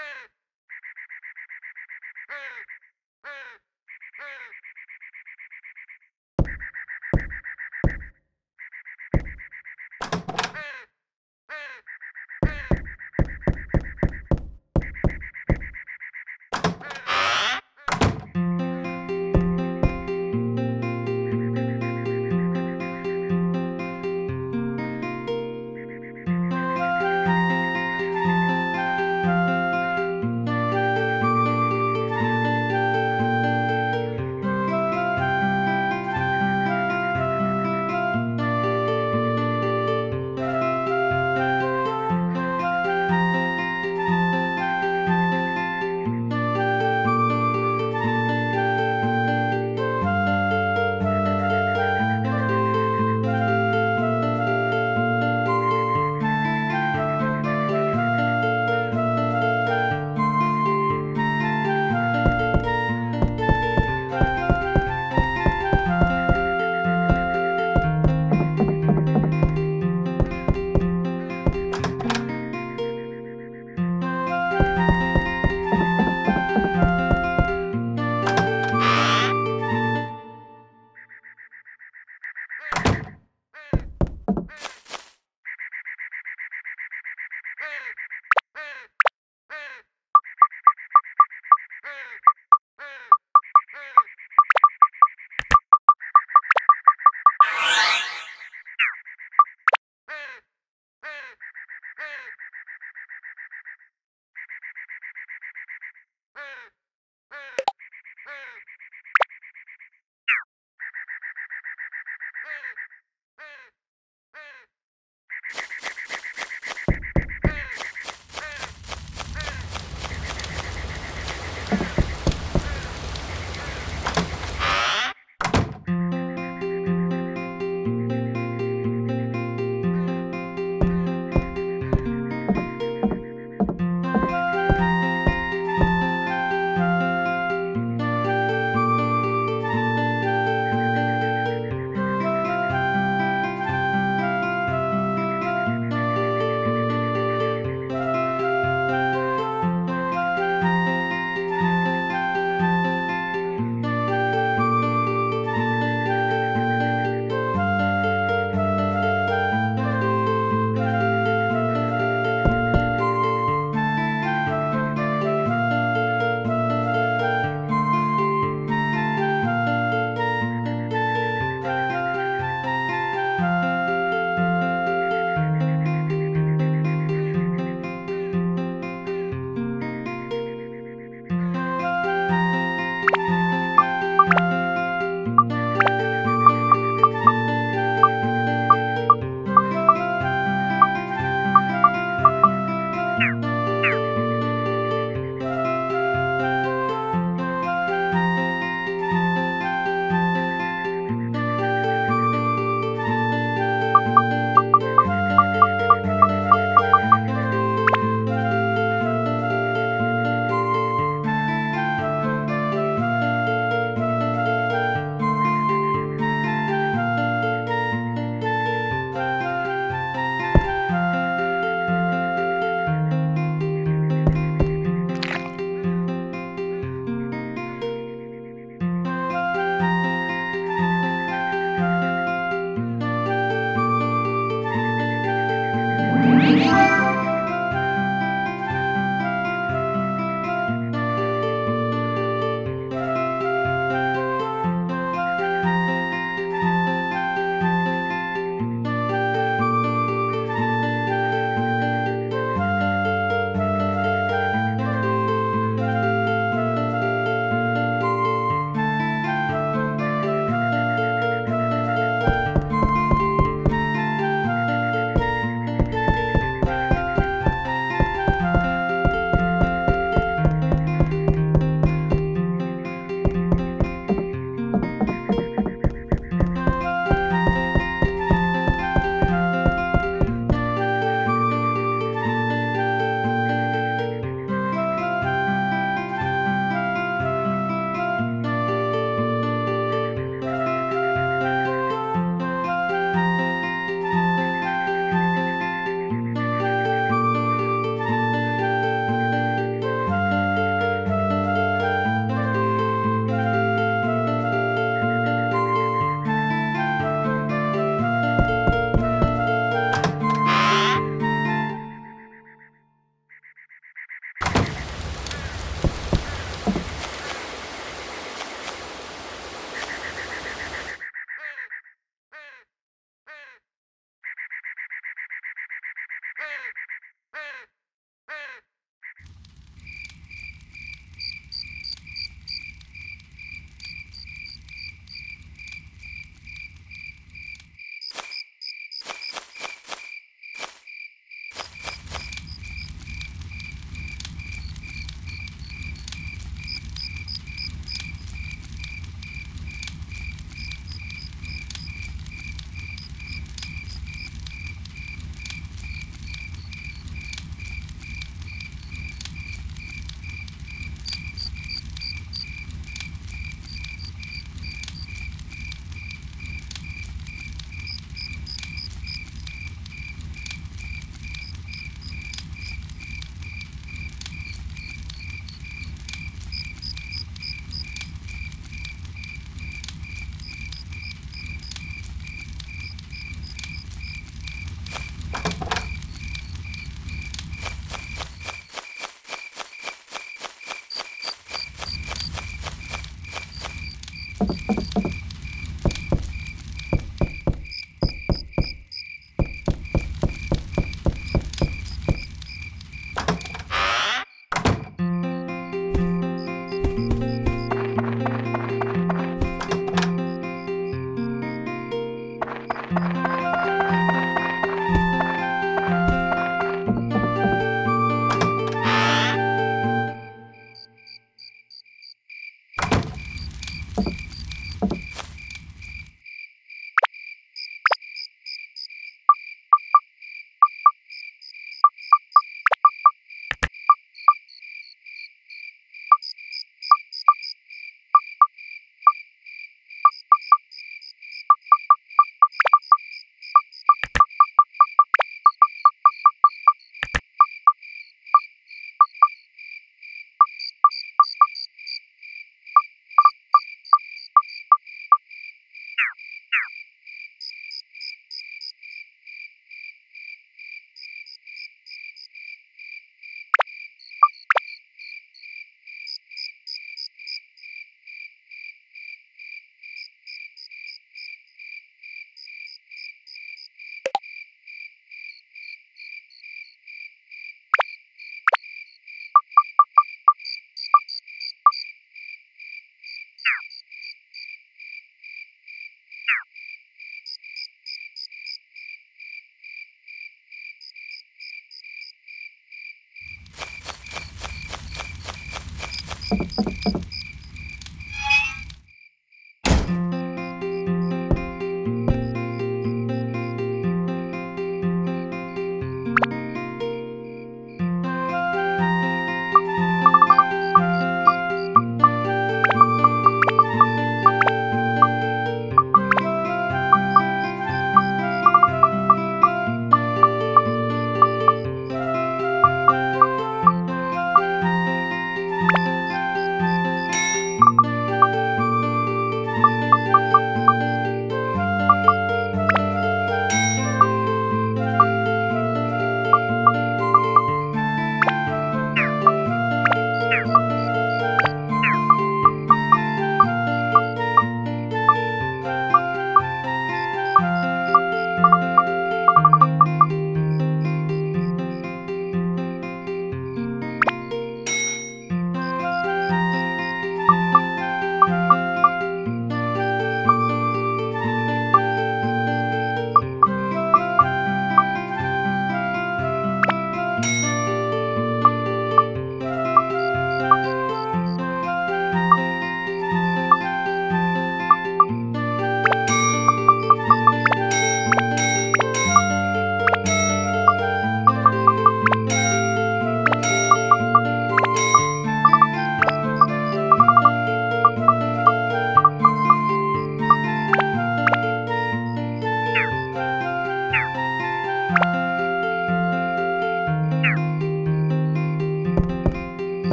Ah! Ha!